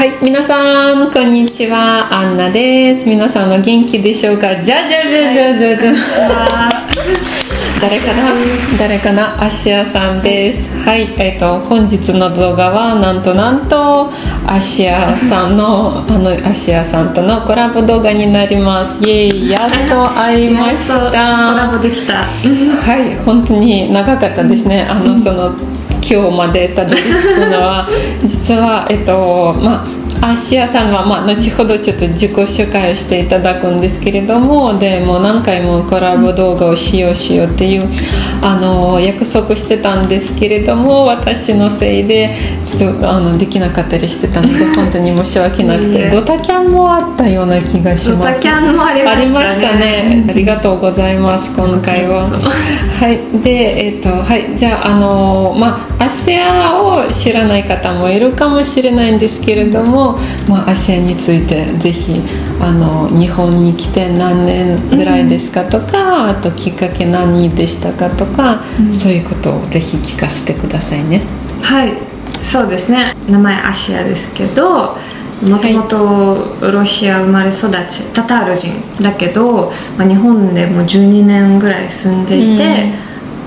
はい、皆さん、こんにちは。アンナです。皆さんお元気でしょうか？じゃじゃじゃじゃじゃじゃ。誰かな？誰かな？アシアさんです。はい、えっ、と、本日の動画は、なんとなんと、アシアさんの、あの、アシアさんとのコラボ動画になります。イエーイ、やっと会いましやっとコラた。ボできたはい、本当に長かったですね。あの、その今日までたどり着くのは実はえっとまあアシアさんは、まあ、後ほどちょっと自己紹介をしていただくんですけれどもでもう何回もコラボ動画をしようしようっていうあの約束してたんですけれども私のせいでちょっとあのできなかったりしてたので本当に申し訳なくてドタキャンもあったような気がしドます。タキャンもありましたね。ありましたね。ありがとうございます今回は。はい。でえっ、とはい。じゃああのまあアシアを知らない方もいるかもしれないんですけれども、まあ、アシアについてぜひあの日本に来て何年ぐらいですかとか、あときっかけ何でしたかとか、そういうことをぜひ聞かせてくださいね。はい。そうですね。名前アシアですけどもともとロシア生まれ育ちタタール人だけど、まあ、日本でもう12年ぐらい住んでいて、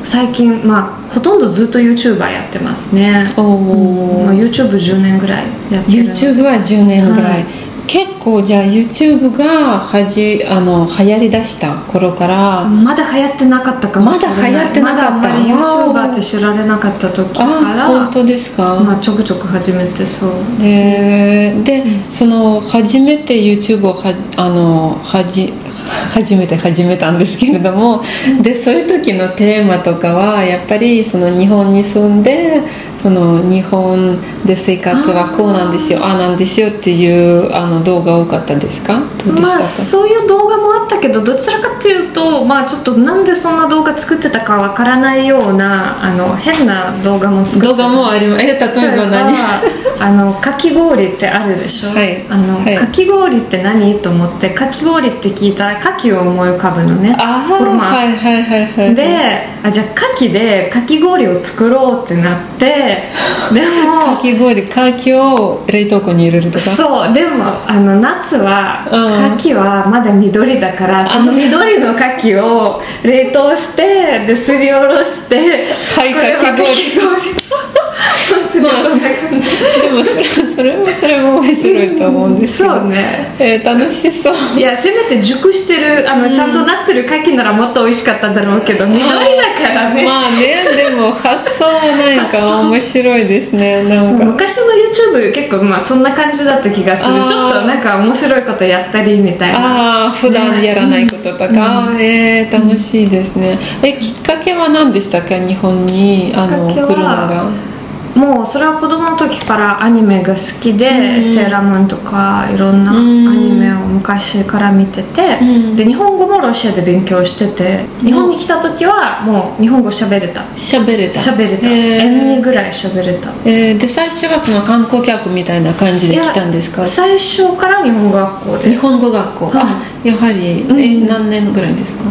最近まあほとんどずっと YouTuber やってますね。おお、まあ、YouTube10 年ぐらいやってるの YouTube は10年ぐらい、はい。結構じゃあ YouTube がはじあの流行りだした頃から、まだ流行ってなかったかもしれない。まだ流行ってなかった。まだ YouTuber って知られなかった時かあら本当ですか、まあ、ちょくちょく始めてそうです。えー。で、その初めて YouTube をはあのはじ初めて始めたんですけれども、でそういう時のテーマとかはやっぱりその日本に住んでその日本で生活はこうなんですよああなんですよっていうあの動画多かったですか？どうでしたか、まあけどどちらかというとまあちょっとなんでそんな動画作ってたかわからないようなあの変な動画も作ってた。動画もあります。え例えば何？あのかき氷ってあるでしょ、はい。あのはい。かき氷って何？と思ってかき氷って聞いたらかきを思い浮かぶのね。ああはいはいはいはいであじゃあかきでかき氷を作ろうってなって でもかき氷かきを冷凍庫に入れるとか？そうでもあの夏はうん。牡蠣はまだ緑だから、その緑の牡蠣を冷凍してですりおろしてはいこれはかき氷本当にそんな感じでもそれもそれも面白いと思うんですけど、そうね。えー楽しそう。いやせめて熟してるあの、ちゃんとなってる牡蠣ならもっと美味しかっただろうけど緑だからね、まあねでも発想はなんか 面白いですねなんか。昔の YouTube 結構まあそんな感じだった気がする。ちょっとなんか面白いことやったりみたいな。ああ普段やらないこととか、えー楽しいですね。えきっかけは何でしたか日本にあの来るのがもうそれは子供の時からアニメが好きで、うん。セーラームーンとかいろんなアうん。ニメを昔から見てて、うん。で日本語もロシアで勉強してて日本に来た時はもう日本語喋れた。喋れた。喋れた。へー。N2 ぐらい喋れた。えーで最初はその観光客みたいな感じで来たんですか？最初から日本語学校で。日本語学校、あやはり、うん。え何年ぐらいですか？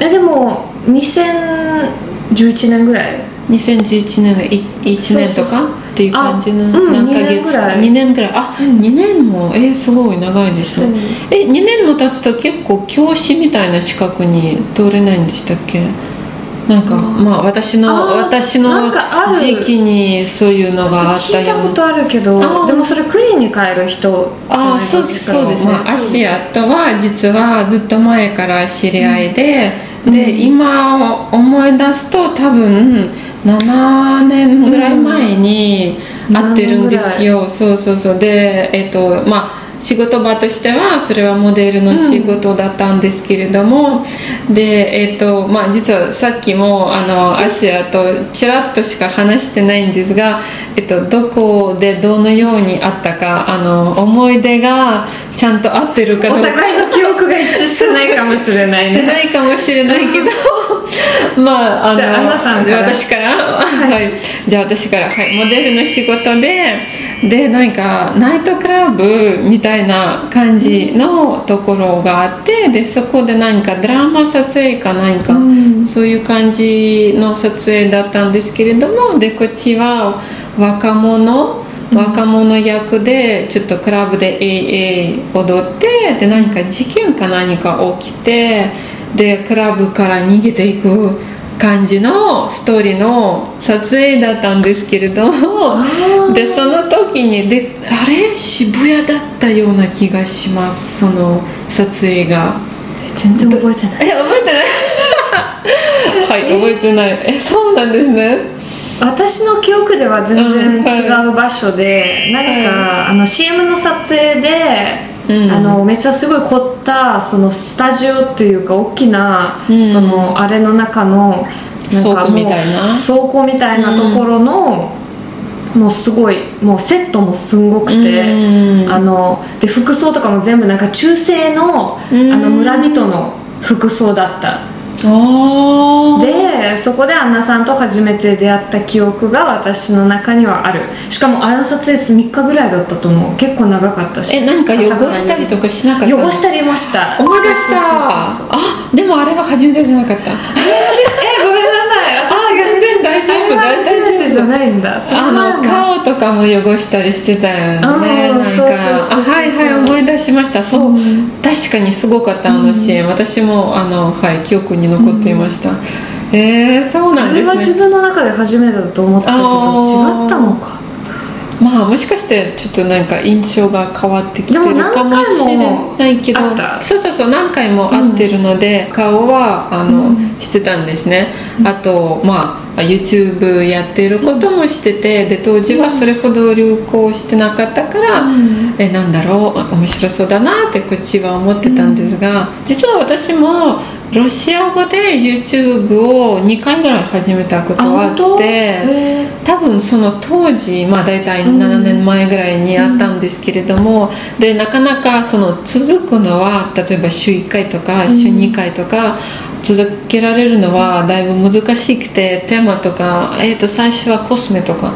えでも2011年ぐらい2011年がい1年とかっていう感じの何ヶ月ぐらい。2年ぐらい。あ、うん。2年も？えーすごい長いですね。え2年も経つと結構教師みたいな資格に通れないんでしたっけ？なんかまあ私の私の時期にそういうのがあった聞いたことあるけどでもそれ国に帰る人じゃないああそうそうです。ね、アシアとは実はずっと前から知り合いで、で今思い出すと多分7年ぐらい前に会ってるんですよ、そうそうそう。でえっ、とまあ仕事場としてはそれはモデルの仕事だったんですけれども、でえっ、とまあ実はさっきもあのアシアとちらっとしか話してないんですが、えっと、どこでどのようにあったかあの思い出がちゃんと合ってるかどおうか。互いの記憶が一致してないかもしれないしてねないかもしれないけど。まああのじゃあアンナさんから。私から？はい。じゃあ私から。はい。モデルの仕事ででなんかナイトクラブみたいな感じのところがあってでそこで何かドラマ撮影か何か、うん。そういう感じの撮影だったんですけれどもでこっちは若者若者役でちょっとクラブで AA 踊ってで何か事件か何か起きてでクラブから逃げていく感じのストーリーの撮影だったんですけれどでその時にであれ渋谷だったような気がしますその撮影が。全然覚えてない。え覚えてない。はい覚えてない。えそうなんですね私の記憶では全然うんはい違う場所で、何か、あの CM の撮影で、うん。あのめっちゃすごい凝ったそのスタジオっていうか大きな、うん。そのあれの中のなん倉か庫みたいな。もう倉庫みたいなところの、もうすごいもうセットもすんごくて、うん。あので服装とかも全部なんか中世の,、うん。あの村人の服装だった。でそこでアンナさんと初めて出会った記憶が私の中にはある。しかもあれの撮影3日ぐらいだったと思う。結構長かったし。え何か汚したりとかしなかった汚したりもした。思い出した。あでもあれは初めてじゃなかった。えごめんなさい。私が全然大丈夫あれはじゃないんだ。そあの顔とかも汚したりしてたよね。うんなんか。はいはい思い出しました。そう、確かにすごかったあのシーン、私もあのはい記憶に残っていました、えー、そうなあれはんですね。自分の中で初めてだと思ったけど違ったのか。まあもしかしてちょっとなんか印象が変わってきてるかもしれないけど。そうそうそう何回も会ってるので、顔はあの、してたんですね、あとまあ YouTube やってることもしててで当時はそれほど流行してなかったから、えなんだろう面白そうだなってこっちは思ってたんですが、実は私もロシア語で YouTube を2回ぐらい始めたことがあってへ多分その当時まあ大体7年前ぐらいにあったんですけれども、でなかなかその続くのは例えば週1回とか週2回とか続けられるのはだいぶ難しくてテーマとか、えー、と最初はコスメとか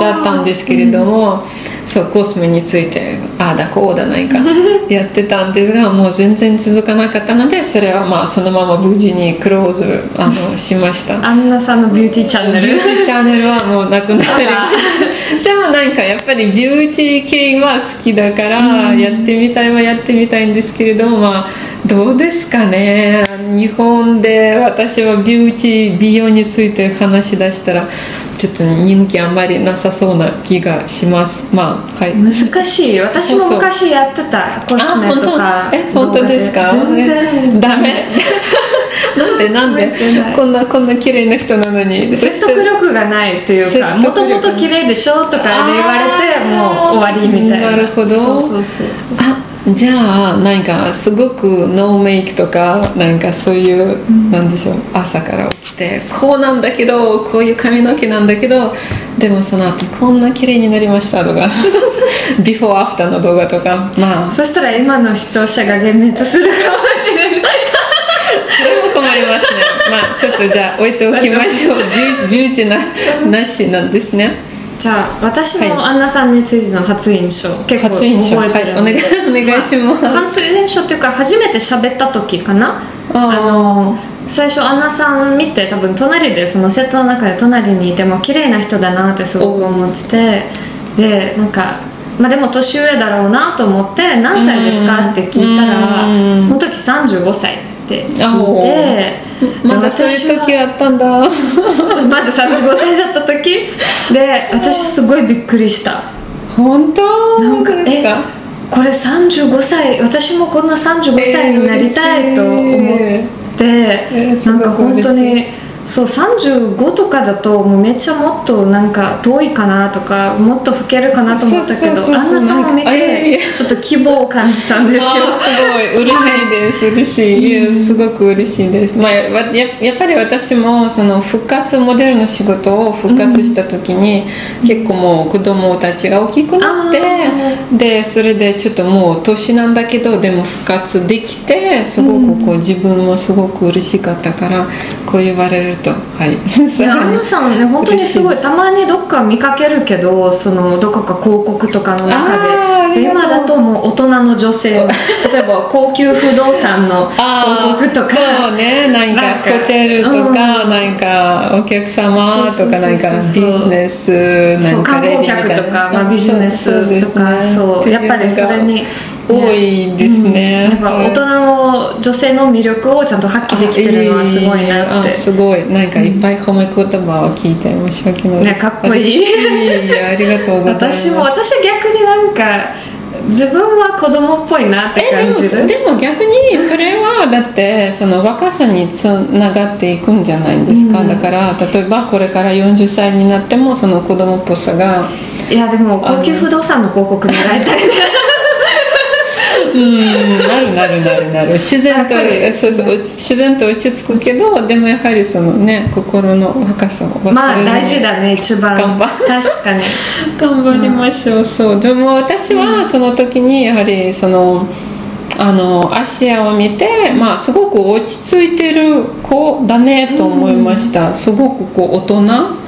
だったんですけれども、そうコスメについてああだこうだないか やってたんですがもう全然続かなかったのでそれはまあそのまま無事にクローズあの しました。アンナさんのビューティーチャンネルビューティーチャンネルはもうなくなりあ でもなんかやっぱりビューティー系は好きだからやってみたいはやってみたいんですけれどもまあどうですかね。日本で私はビューティー美容について話し出したらちょっと人気あんまりなさそうな気がします。まあはい。難しい。私も昔やってたコスメとかえ本当ですか？全然。ダメ？なんで？なんで？こんなこんな綺麗な人なのに。説得力がないっていうか説もともと綺麗でしょとかで言われてもう終わりみたいな。なるほど。そうそうそうそう。あじゃあなんかすごくノーメイクとかなんかそういう、なんでしょう朝から起きてこうなんだけどこういう髪の毛なんだけどでもその後こんな綺麗になりましたとか ビフォーアフターの動画とか。まあ。そしたら今の視聴者が幻滅するかもしれない。それも困りますね。まあちょっとじゃあ置いておきましょう。ビュビューティーななしなんですねじゃあ私のはアンナさんについての初印象結構初印象。覚えてるのはい。お願い お願いします。初印象っていうか初めて喋った時かな。あの最初アンナさん見て多分隣でそのセットの中で隣にいても綺麗な人だなってすごく思ってて。でなんかまあでも年上だろうなと思って何歳ですかって聞いた35歳って聞あおいてまだそういう時あったんだ。まだ35歳だった時で私すごいびっくりした。本当？なんかですか？これ35歳私もこんな35歳になりたいと思って、えーなんか本当にそう35とかだともうめっちゃもっとなんか遠いかなとかもっと老けるかなと思ったけどアンナさんなんかいやいや。てちょっと希望を感じたんですよ。すごい。嬉しいです。嬉しい。いやすごく嬉しいです、まあ、やややっぱり私もその復活モデルの仕事を復活した時に、結構もう子供たちが大きくなってあでそれでちょっともう年なんだけどでも復活できてすごくこう自分もすごく嬉しかったからこう言われると。はい。アンナさんね本当にすごいたまにどっか見かけるけどそのどこか広告とかの中でそう今だともう大人の女性 例えば高級不動産の広告とかそうねなんかホテルとか、うん、なんかお客様とかなんかビジネスなんか観光客とか、まあ、ビジネスとかそう、ね、やっぱりそれに多いですね、うん、やっぱ大人の女性の魅力をちゃんと発揮できてるのはすごいなって。すごい。なんかいっぱい褒め言葉を聞いて申し訳ないです、ね、かっこいい。いやありがとうございます。私も私は逆になんか自分は子供っぽいなって感じる？でも逆にそれはだってその若さにつながっていくんじゃないですか、うん、だから例えばこれから40歳になってもその子供っぽさがいやでも高級不動産の広告狙いたいうんなるなるなるなる。自然とそうそう自然と落ち着くけどでもやはりそのね心の若さを忘れずまあ大事だね一番。頑張。確かに。頑張りましょう、うん、そうでも私はその時にやはりそのあのアシアを見て、まあ、すごく落ち着いてる子だねと思いました、うん、すごくこう大人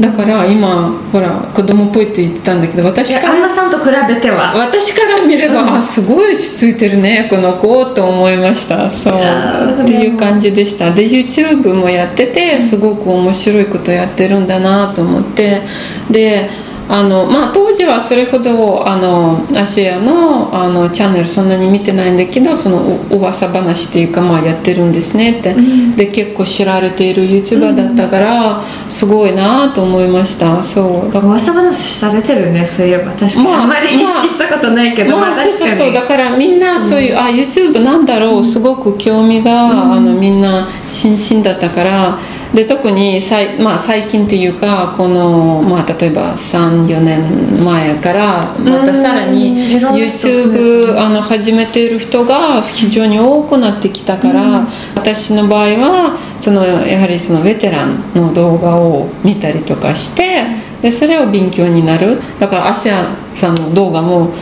だから今ほら子供っぽいって言ったんだけど私からさんと比べては。私から見れば、うん、あすごい落ち着いてるねこの子と思いました。そう。っていう感じでした。で YouTube もやっててすごく面白いことやってるんだなと思って。であのまあ、当時はそれほどあのアシアのあのチャンネルそんなに見てないんだけどその噂話っていうか、まあ、やってるんですねって、うん、で結構知られている YouTuber だったから、うん、すごいなと思いました。そう。噂話されてるねそういえば。確かに、まあ、あまり意識したことないけど、まあ、まあ、確かに。そうだからみんなそう。いう、うん、あ YouTube なんだろうすごく興味が、あのみんな心身だったからで特にさい、まあ、最近というかこの、まあ、例えば34年前からまたさらに YouTube あの始めている人が非常に多くなってきたから、私の場合はそのやはりそのベテランの動画を見たりとかしてでそれを勉強になる。だからアシアさんの動画も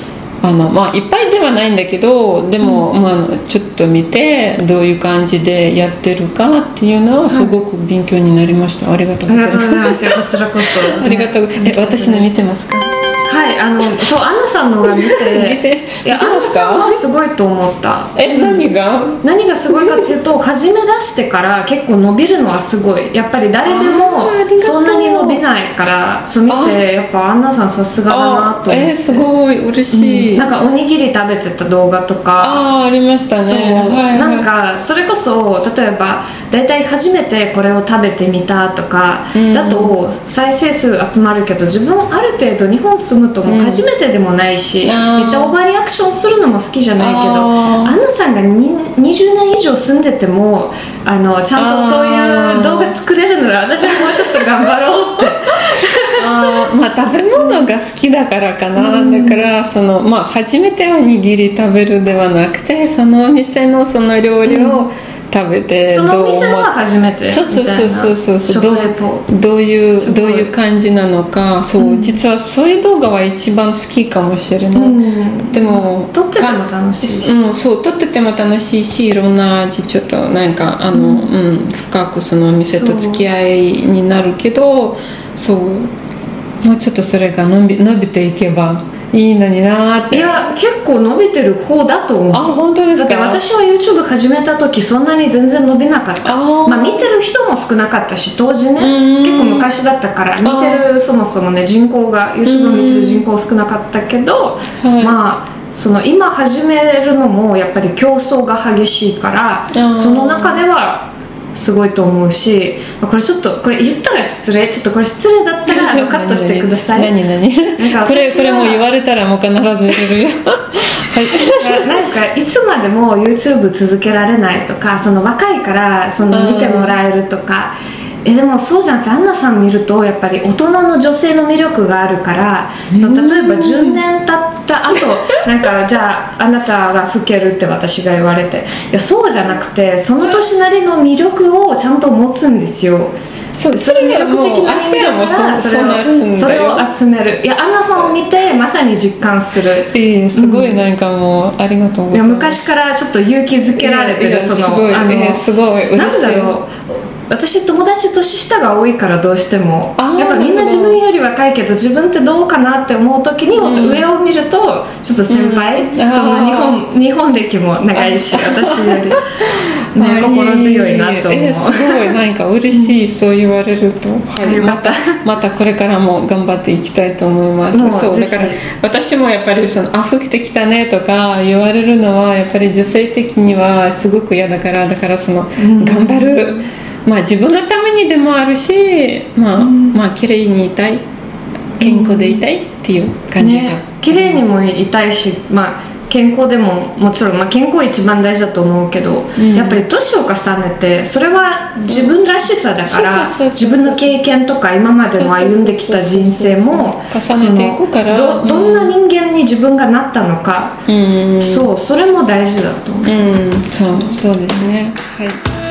あのまあいっぱいではないんだけどでも、うん、まあ、ちょっと見てどういう感じでやってるかっていうのはすごく勉強になりました、はい、ありがとうございます。こちらこそ。ありがとう。え私の見てますか？はいあのそうアンナさんのが見て。見ていやアンナさんはすごいと思った。え、何が？何がすごいかっていうと始め出してから結構伸びるのはすごい。やっぱり誰でもそんなに伸びないからそう見てやっぱアンナさんさすがだなと思って。えー、すごい嬉しい、うん、なんかおにぎり食べてた動画とか。ああありましたね。そう、はいはい、なんかそれこそ例えば大体初めてこれを食べてみたとか、うん、だと再生数集まるけど自分ある程度日本住むともう初めてでもないし、うん、めっちゃオーバーリアクションするのも好きじゃないけどアンナさんが20年以上住んでてもあのちゃんとそういう動画作れるなら私はもうちょっと頑張ろうって。あまあ食べ物が好きだからかな、うん、だからそのまあ初めておにぎり食べるではなくてそのお店のその料理を、うん食べてそのお店は初めてそうそうそうそうそう。どうどういうどういう感じなのか。そう、うん、実はそういう動画は一番好きかもしれない、うん、でも撮ってても楽しいし、うん、そう撮ってても楽しいしいろんな味ちょっとなんかあの、うん、うん、深くそのお店と付き合いになるけどそう。もうちょっとそれが伸び伸びていけばいいのになって。いや結構伸びてる方だと思う。あ本当ですか？だって私は YouTube 始めた時そんなに全然伸びなかった。まあ見てる人も少なかったし当時ね結構昔だったから見てるそもそもね人口が YouTube 見てる人口少なかったけど、まあその今始めるのもやっぱり競争が激しいからその中ではすごいと思うしこれちょっとこれ言ったら失礼ちょっとこれ失礼だったら あのカットしてください。何何なんかこれこれも言われたらもう必ず入れるよ。はい。なんかいつまでも YouTube 続けられないとかその若いからその見てもらえるとか、えでもそうじゃなくてアンナさん見るとやっぱり大人の女性の魅力があるからその例えば10年経った後 なんかじゃああなたが老けるって私が言われて。いやそうじゃなくてその年なりの魅力をちゃんと持つんですよ。そうそれ魅力的な意味だからそれをそれを集める。いやアンナさんを見てまさに実感する。いいすごいなんかもう、ありがとういます。昔からちょっと勇気づけられてるそのすごい、あの、すごい。なんだろう私友達年下が多いからどうしても。やっぱみんな自分より若いけど自分ってどうかなって思う時にもっと上を見るとちょっと先輩、うん。その日あ本日本歴も長いし私より、ね、心強いなと思う、えーすごいなんか嬉しい、そう言われると、また。またこれからも頑張っていきたいと思います。そうだから私もやっぱりその「あ服着てきたね」とか言われるのはやっぱり女性的にはすごく嫌だからだからその、ん。頑張るまあ自分のためにでもあるしまあ、まあ綺麗にいたい健康でいたいっていう感じが、ね。綺麗にもいたいし、まあ、健康でももちろん、まあ、健康一番大事だと思うけど、ん。やっぱり年を重ねてそれは自分らしさだから自分の経験とか今までの歩んできた人生も重ねていくから。どどんな人間に自分がなったのか、うん。そうそれも大事だと思う、うん。そうそうですね。はい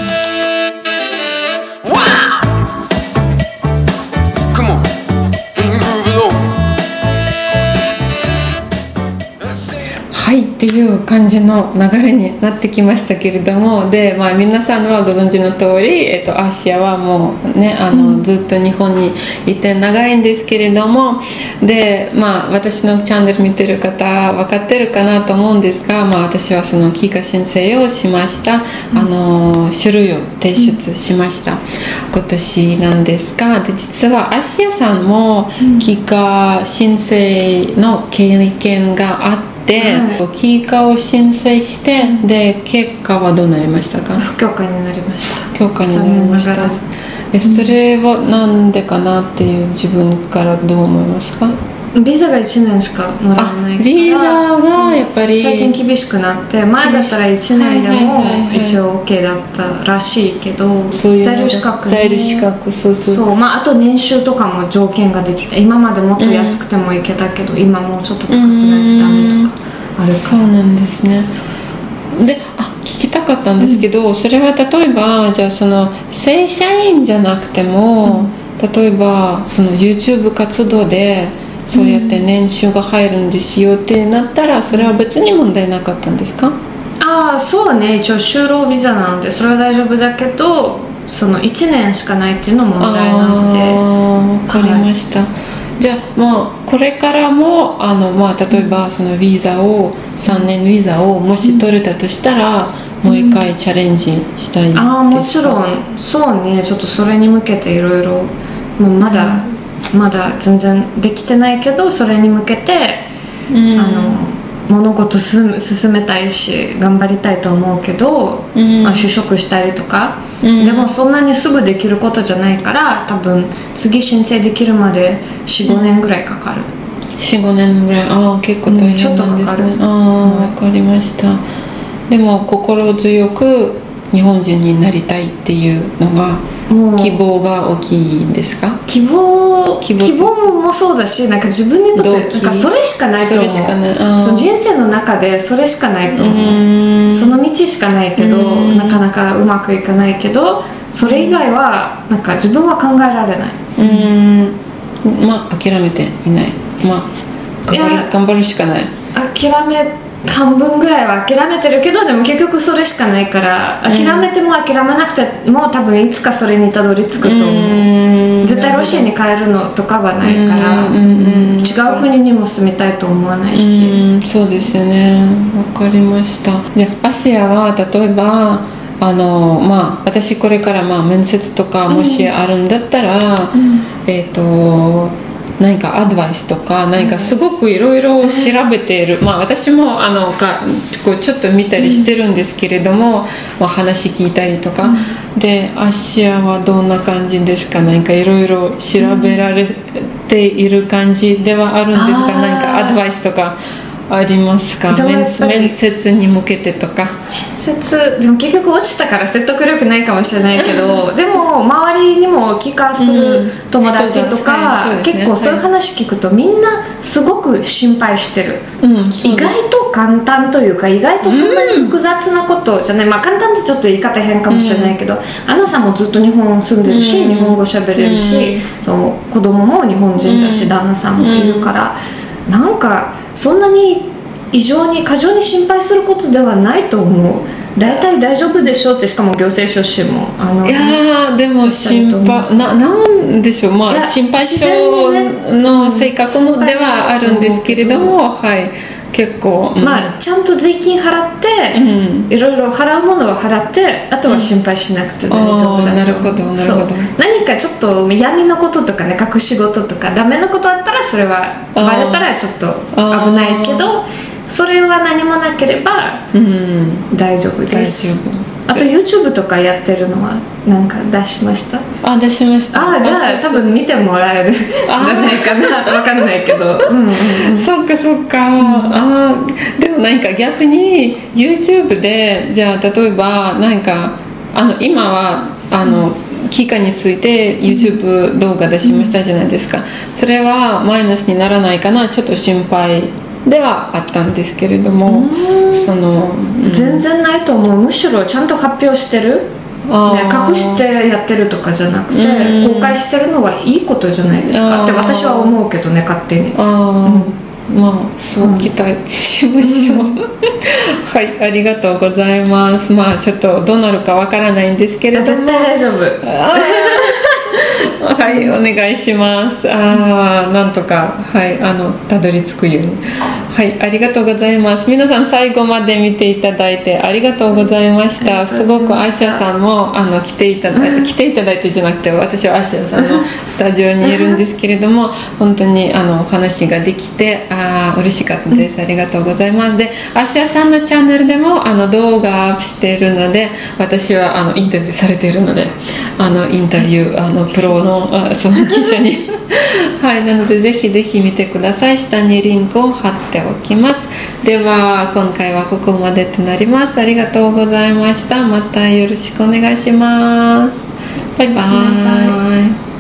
う感じの流れになってきましたけれどもで、まあ、皆さんはご存知の通り、えっと、アーシアはもうねあの、ずっと日本にいて長いんですけれどもで、まあ、私のチャンネル見てる方分かってるかなと思うんですが、まあ、私はその帰化申請をしました、あの書類を提出しました、今年なんですがで実はアーシアさんも帰化申請の経験があってで、は休暇を申請して、で結果はどうなりましたか？不許可になりました。許可になりました。えそれはなんでかなっていう自分からどう思いますか？ビザが1年しかもらえないからあビザがやっぱり最近厳しくなって前だったら1年でもはい一応 OK だったらしいけどそういう在留資格ね在留資格そうそうそう。まああと年収とかも条件ができて今までもっと安くてもいけたけど、今もうちょっと高くないとダメあるかそうなんですね。であ聞きたかったんですけど、それは例えばじゃあその正社員じゃなくても、例えばその YouTube 活動でそうやって年収が入るんですよってなったらそれは別に問題なかったんですか？ああそうね。一応就労ビザなのでそれは大丈夫だけどその1年しかないっていうのも問題なので。わかりました、じゃあもうこれからもあの、まあ、例えばそのビザを3年ビザをもし取れたとしたら、もう一回チャレンジしたいですかああもちろんそうね。ちょっとそれに向けていろいろもうまだ、まだ全然できてないけどそれに向けて、うん。あの物事進めたいし頑張りたいと思うけど、うん。まあ、就職したりとか、うん。でもそんなにすぐできることじゃないから多分次申請できるまで45年ぐらいかかる、45年ぐらい。ああ結構大うんちょっと変なんですね、かかる。ああわかりました。でも心強く日本人になりたいっていうのが希望が大きいんですか？希望希希望望もそうだしなんか自分にとってなんかそれしかないと思う。その人生の中でそれしかないとう。思う、その道しかないけどうん。なかなかうまくいかないけどそれ以外はなんか自分は考えられない。うーん。まあ諦めていない。まあ頑いや張る頑張るしかない。諦め半分ぐらいは諦めてるけどでも結局それしかないから諦めても諦めなくても多分いつかそれにたどり着くと思う。う絶対ロシアに帰るのとかはないからうん。うん。うん。違う国にも住みたいと思わないし。うん。そうですよね。わかりました。でアシアは例えばあのまあ私これからまあ面接とかもしあるんだったら、えっ、と何かアドバイスとか何かすごくいろいろ調べている、まあ私もあのかこうちょっと見たりしてるんですけれども、まあ、話聞いたりとか、でアシアはどんな感じですか？何かいろいろ調べられている感じではあるんですか、あー。何かアドバイスとかありますか？面接に向けてとか？面接でも結局落ちたから説得力ないかもしれないけど でも周りにも聞かする友達とか、うですね。結構そういう話聞くと、みんなすごく心配してる。うん意外と簡単というか意外とそんなに複雑なことじゃない、まあ簡単ってちょっと言い方変かもしれないけど、アンナさんもずっと日本住んでるし、うん。日本語喋れるし、そう子供も日本人だし、うん。旦那さんもいるから、なんかそんなに異常に過剰に心配することではないと思う。大体大丈夫でしょってしかも行政書士もあのいやーでも心配ななんでしょう。まあ心配性の性格もではあるんですけれどもはい結構、うん。まあちゃんと税金払って、うん。いろいろ払うものは払ってあとは心配しなくて大丈夫だと、あーなるほどなるほど。何かちょっと闇のこととかね隠し事とかダメなことあったらそれはバレたらちょっと危ないけどそれは何もなければうん。大丈夫大です。丈夫あと YouTube とかやってるのはなんか出しました？あ出しました。ああじゃあ多分見てもらえるんじゃないかな。わかんないけど。うんうんうん そっかそっか、あー。でもなんか逆に YouTube でじゃあ例えばなんかあの今はあの、期間について YouTube 動画出しましたじゃないですか、それはマイナスにならないかな？ちょっと心配ではあったんですけれどもその、うん。全然ないと思う。むしろちゃんと発表してる？あね、ー隠してやってるとかじゃなくてうん。公開してるのはいいことじゃないですか？って私は思うけどね勝手に。まあそう期待しましょう、はいありがとうございます。まあちょっとどうなるかわからないんですけれども。絶対大丈夫 はいお願いします。ああなんとかはいあのたどり着くように。はいありがとうございます。皆さん最後まで見ていただいてありがとうございました。すごくアシャーさんもあの来ていただいて 来ていただいてじゃなくて私はアッシャーさんの スタジオにいるんですけれども本当にあのお話ができてあー嬉しかったです。ありがとうございます。でアッシャーさんのチャンネルでもあの動画アップしているので私はあのインタビューされているのであのインタビューあのプロのあその記者に。はいなのでぜひぜひ見てください。下にリンクを貼っておきます。では今回はここまでとなります。ありがとうございました。またよろしくお願いします。バイバイ。バイバ